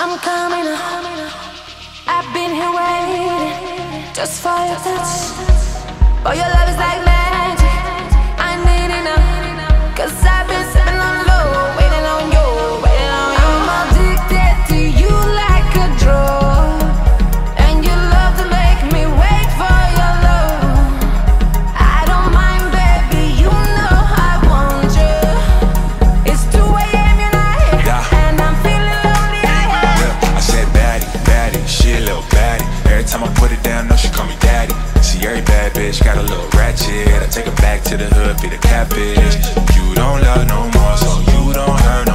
I'm coming up. I've been here waiting just for your touch. Oh, your love is like bitch got a little ratchet. I take her back to the hood, be the catfish. You don't love no more, so you don't hurt